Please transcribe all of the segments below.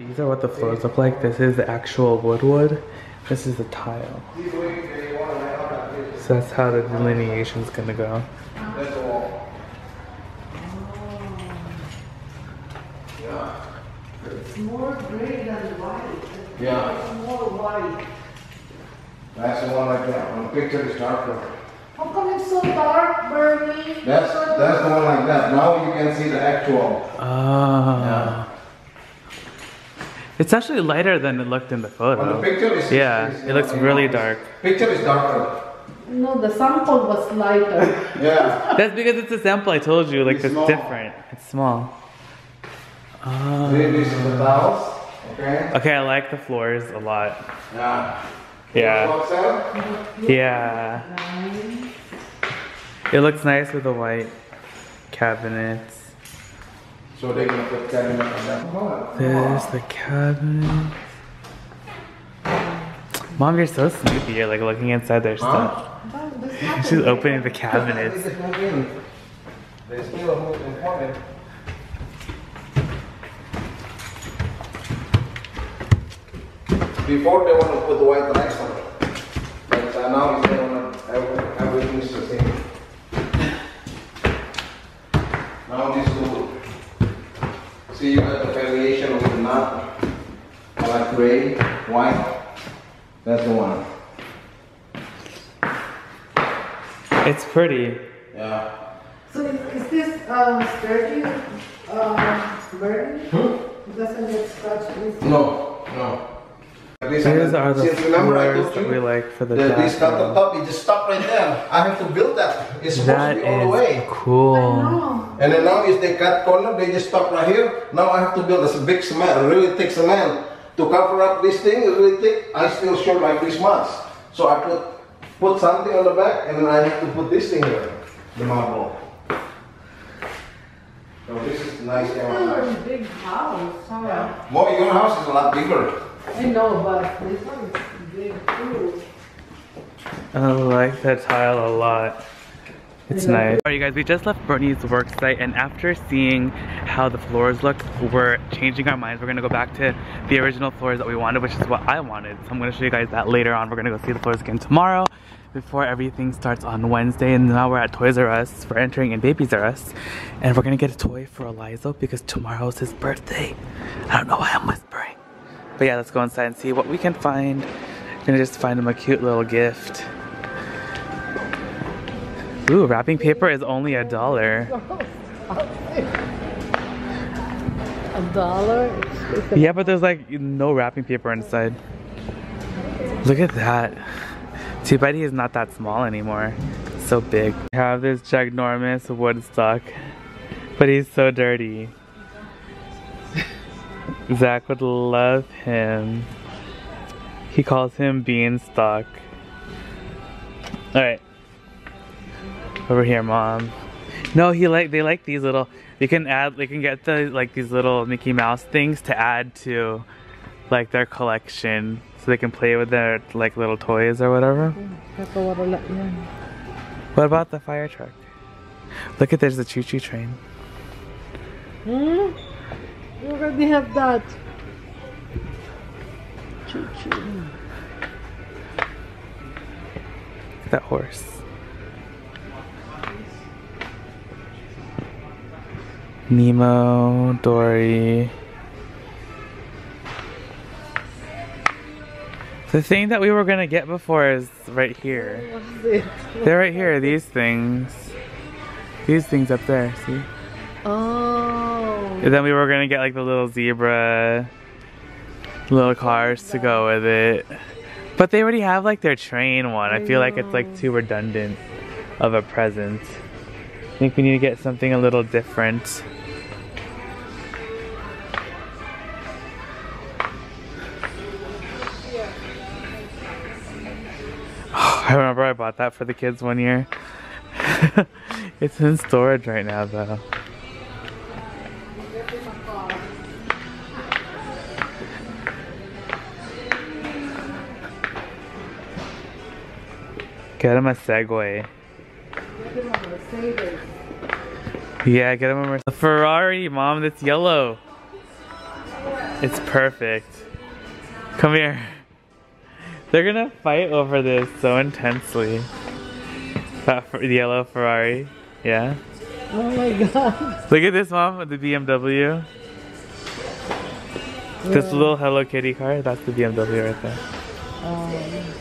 These are what the floors look like. This is the actual wood wood. This is the tile. So that's how the delineation is gonna go. That's all. Yeah. It's more gray than white. Yeah. It's more white. That's the one like that. On the picture is darker. How come it's so dark, Bernie? That's that's the one like that. Now you can see the actual. Ah. It's actually lighter than it looked in the On the photo. picture is Yeah, is, it looks you really know, dark. Picture is darker. No, the sample was lighter. Yeah. That's because it's a sample. I told you, like It's it's different. It's small. Then this is the oh. tiles. Okay. Okay, I like the floors a lot. Yeah. Yeah, yeah. It looks nice with the white cabinets. So they're gonna put cabinet on that. Come. There's the cabinet. Mom, you're so snoopy. You're like looking inside their stuff. But there's She's opening the cabinets. in. Still move important. Before they want to put the white rice on it, but uh, now they want to every, everything's the same. Now this wood. See, you got the variation of the knot, I like gray, white. That's the one. It's pretty. Yeah. So is is this um, sturdy, um, Bernie? Hmm? It doesn't get scratched easily? No, no. These are the since floors that we like for the the, this bathroom. countertop, it just stopped right there. I have to build that. It's supposed That to be all the is way. cool. No. And then now is they cut corner, they just stop right here. Now I have to build this big cement, really thick cement. To cover up this thing, it's really thick. I still show like this much. So I put put something on the back and then I have to put this thing here, the marble. So this is nice. Still camera. a big house, huh? More, your house is a lot bigger. I know, but this one is big too. I like that tile a lot. It's I nice. Alright you guys, we just left Brittany's work site and after seeing how the floors look, we're changing our minds. We're gonna go back to the original floors that we wanted, which is what I wanted. So I'm gonna show you guys that later on. We're gonna go see the floors again tomorrow before everything starts on Wednesday. And now we're at Toys R Us. We're entering in Babies R Us. And we're gonna get a toy for Eliza because tomorrow's his birthday. I don't know why I'm whispering. But yeah, let's go inside and see what we can find. Gonna just find him a cute little gift. Ooh, wrapping paper is only a dollar. A dollar? It's, it's Yeah, but there's like no wrapping paper inside. Look at that. Too bad he is not that small anymore. So big. We have this ginormous Woodstock, but he's so dirty. Zach would love him. He calls him Beanstalk. Alright. Over here, mom. No, he like they like these little. You can add. They can get the like these little Mickey Mouse things to add to, like their collection, so they can play with their like little toys or whatever. What about the fire truck? Look at there's the choo choo train. Hmm? You already have that. Choo choo. That horse. Nemo, Dory. The thing that we were gonna get before is right here. They're right here, these things. These things up there, see? Oh. And then we were gonna get like the little zebra little cars to go with it. But they already have like their train one. I feel like it's like too redundant of a present. I think we need to get something a little different. I remember I bought that for the kids one year. it's in storage right now though. Get him a Segway. Yeah, get him a Mercedes. Ferrari, mom, that's yellow. It's perfect. Come here. They're gonna fight over this so intensely. That yellow Ferrari. Yeah. Oh my god. Look at this mom with the BMW. This little Hello Kitty car, that's the BMW right there. Um,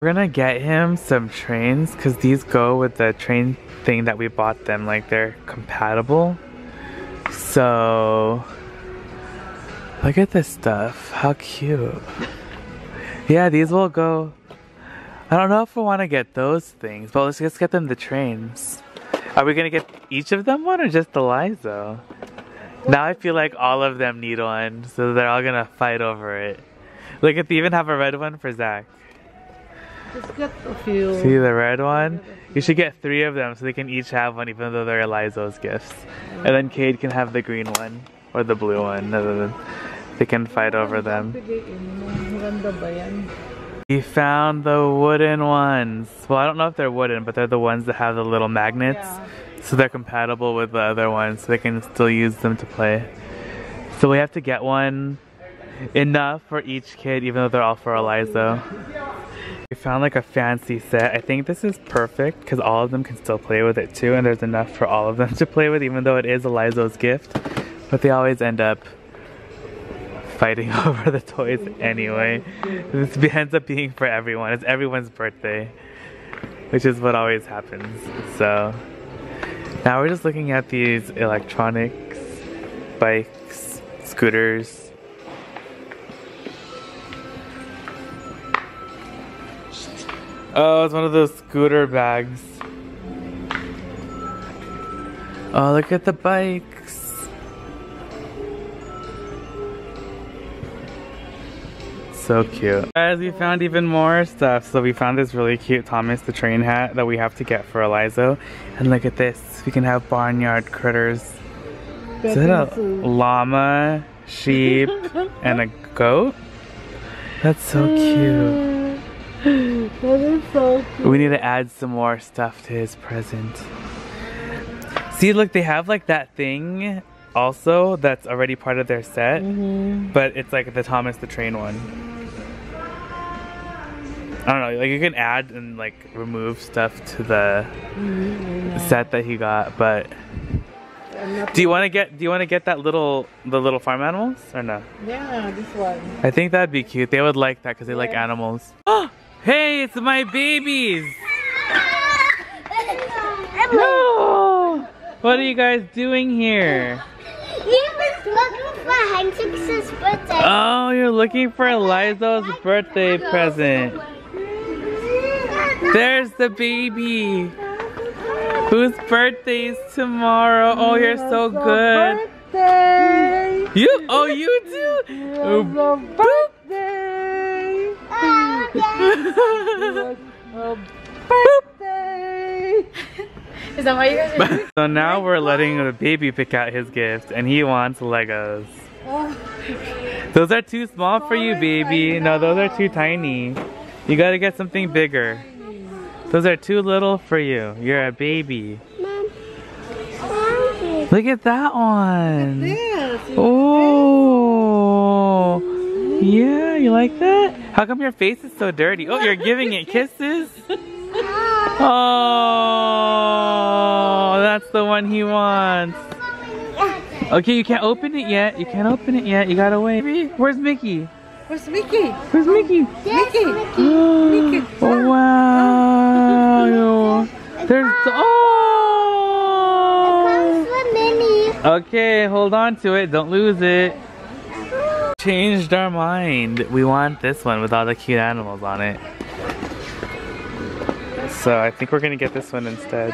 We're gonna get him some trains because these go with the train thing that we bought them. Like they're compatible. So look at this stuff. How cute. Yeah, these will go. I don't know if we want to get those things, but let's just get them the trains. Are we gonna get each of them one or just the Lizo? Now I feel like all of them need one, so they're all gonna fight over it. Look at they even have a red one for Zach. just get a few. See the red one? You should get three of them so they can each have one even though they're Elizo's gifts. And then Cade can have the green one or the blue one. They can fight over them. Piliin mo. Maganda ba yan? We found the wooden ones. Well, I don't know if they're wooden, but they're the ones that have the little magnets. Yeah. So they're compatible with the other ones, so they can still use them to play. So we have to get one enough for each kid, even though they're all for Eliza. We found like a fancy set. I think this is perfect because all of them can still play with it too, and there's enough for all of them to play with, even though it is Eliza's gift. But they always end up fighting over the toys anyway. This ends up being for everyone. It's everyone's birthday, which is what always happens. So now we're just looking at these electronics, bikes, scooters. Oh, it's one of those scooter bags. Oh, look at the bikes. So cute. Guys, we found even more stuff. So we found this really cute Thomas the Train hat that we have to get for Elizo. And look at this. We can have barnyard critters. Is it a llama, sheep, and a goat? That's so cute. That is so cute. We need to add some more stuff to his present. See, look, they have like that thing also that's already part of their set, Mm-hmm. but it's like the Thomas the Train one. I don't know, like you can add and like remove stuff to the Mm-hmm. set that he got, but do you want to get do you want to get that little the little farm animals or no? Yeah, this one. I think that'd be cute. They would like that because they like animals. Oh, hey, it's my babies. No! What are you guys doing here? He was looking for Hensix's birthday. Oh, you're looking for Lizo's birthday present. There's the baby. Whose birthday's tomorrow? Oh, you're so good. Birthday! You? Oh, you too? Oh, birthday! Oh, birthday! Is that why you guys are so now we're letting the baby pick out his gift, and he wants Legos. Oh, Those are too small for you, baby. No, those are too tiny. You gotta get something bigger. Those are too little for you. You're a baby. Mom. Look at that one. yes! Oh. Yeah, you like that? How come your face is so dirty? Oh, you're giving it kisses? Oh, that's the one he wants. Okay, you can't open it yet. You can't open it yet. You gotta wait. Where's Mickey? Where's Mickey? Where's Mickey? Yes, Mickey. Mickey. Oh, wow. There's oh. Comes with Minnie. Okay, hold on to it. Don't lose it. Changed our mind. We want this one with all the cute animals on it. So I think we're gonna get this one instead.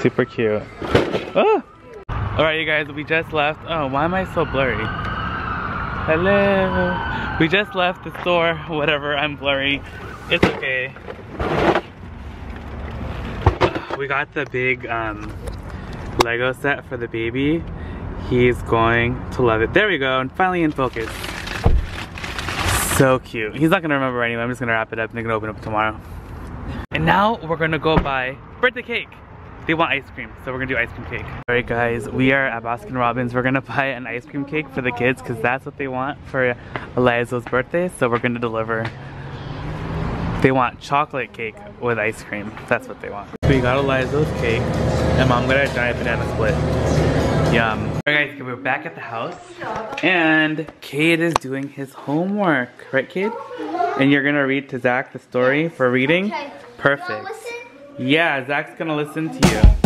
Super cute. Ah! Oh! Alright you guys, we just left. Oh, why am I so blurry? Hello. We just left the store. Whatever, I'm blurry. It's okay. We got the big um, Lego set for the baby. He's going to love it. There we go, and finally in focus. So cute. He's not gonna remember anyway. I'm just gonna wrap it up and they're gonna open up tomorrow. And now we're gonna go buy birthday cake. they want ice cream, so we're gonna do ice cream cake. All right, guys, we are at Baskin Robbins. We're gonna buy an ice cream cake for the kids because that's what they want for Eliza's birthday. So we're gonna deliver. They want chocolate cake with ice cream. That's what they want. We got Eliza's cake, and Mom got a giant banana split. Yum. Alright guys, we're back at the house, and Cade is doing his homework, right, Cade? And you're gonna read to Zach the story for reading. Okay. Perfect. Yeah, Zach's gonna listen to you.